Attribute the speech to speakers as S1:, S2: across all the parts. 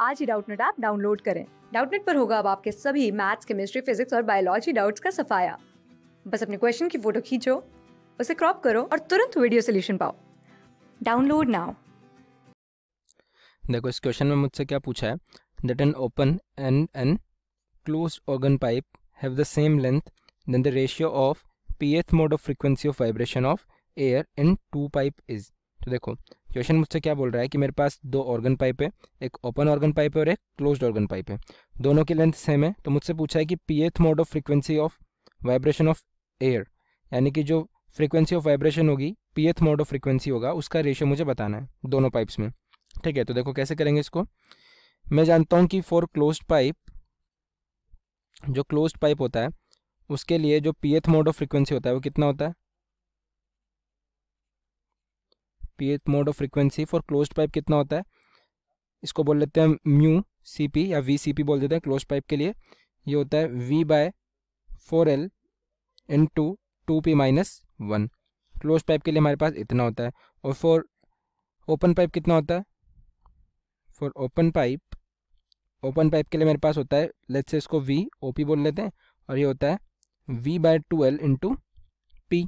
S1: आज ही Doubtnut app download करें। डाउटनेट पर होगा अब आपके सभी मैथ्स, केमिस्ट्री, फिजिक्स और बायोलॉजी डाउट्स का सफाया। बस अपने क्वेश्चन की फ़ोटो खींचो, उसे क्रॉप करो और तुरंत वीडियो सोल्यूशन पाओ। Download now.
S2: देखो, इस क्वेश्चन में मुझसे क्या पूछा है? That an open and an close organ pipe have the same length then the ratio of P th mode of frequency of vibration of air in two pipe is तो देखो question मुझसे क्या बोल रहा है कि मेरे पास दो ऑर्गन पाइप है, एक ओपन ऑर्गन पाइप है और एक क्लोज्ड ऑर्गन पाइप है। दोनों की लेंथ सेम है। तो मुझसे पूछा है कि P th mode of frequency of vibration of air यानी कि जो फ्रीक्वेंसी ऑफ़ वाइब्रेशन होगी P th mode of frequency होगा, उसका रेशियो मुझे बताना है दोनों पाइप्स में। ठीक है तो देखो कैसे करेंगे इसको। मैं जानता हूँ कि फॉर क्लोज पाइप जो क्लोज पाइप होता है, उसके लिए जो P th mode of frequency होता है, वो कितना होता है? P mode of frequency for closed pipe कितना होता है? इसको बोल लेते हैं म्यू सी पी या वी सी पी बोल देते हैं क्लोज पाइप के लिए। ये होता है V by four L into two P minus one close pipe के लिए हमारे पास इतना होता है। और फॉर ओपन पाइप कितना होता है? For open pipe open pipe के लिए मेरे पास होता है लेट्स से इसको वी ओ पी बोल लेते हैं। और ये होता है V by two L into P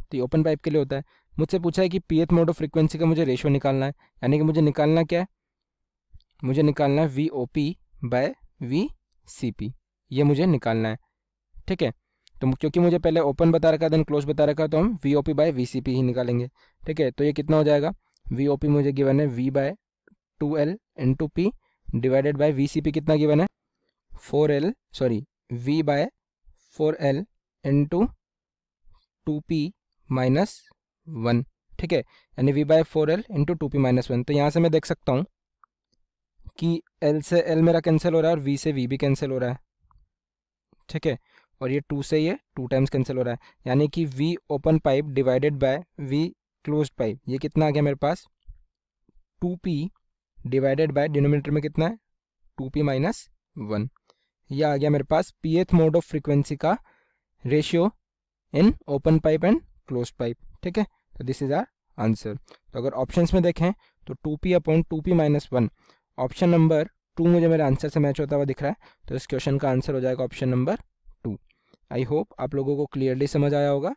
S2: तो ये ओपन पाइप के लिए होता है। मुझसे पूछा है कि P th mode of frequency का मुझे रेशो निकालना है। यानी कि मुझे निकालना क्या है? मुझे निकालना है V O P by V C P ये मुझे निकालना है। ठीक है? तो क्योंकि मुझे पहले ओपन बता रखा देन क्लोज बता रखा तो हम V O P by V C P ही निकालेंगे। ठीक है? तो ये कितना हो जाएगा? वी ओ पी मुझे गिवन है V by two L into P divided by V C P कितना गिवन है? Four L sorry V by four L into two P minus one, ठीक है? यानी V by four L into two P minus one तो यहाँ से मैं देख सकता हूँ कि एल से एल मेरा कैंसिल हो रहा है और वी से वी भी कैंसिल हो रहा है, ठीक है? और ये टू से ये टू टाइम्स कैंसिल हो रहा है। यानी कि V open pipe divided by V close pipe ये कितना आ गया मेरे पास? Two P divided by denominator में कितना है? टू पी माइनस वन ये आ गया मेरे पास P th mode of frequency का ratio in open pipe and close pipe ठीक है? तो दिस इज़ आर आंसर तो अगर ऑप्शन में देखें तो two P upon two P minus one option number two मुझे मेरे आंसर से मैच होता हुआ दिख रहा है तो इस क्वेश्चन का आंसर हो जाएगा option number two I hope आप लोगों को क्लियरली समझ आया होगा.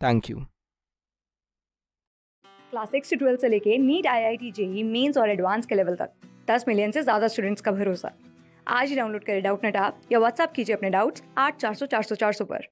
S2: थैंक यू
S1: क्लास सिक्स से ट्वेल्थ से लेके NEET I I T JEE mains और एडवांस के लेवल तक, दस मिलियन से ज़्यादा स्टूडेंट्स का भरोसा। आज ही डाउनलोड करें डाउट नेट आप या व्हाट्सअप कीजिए अपने डाउट्स आठ चार सौ चार सौ चार सौ पर।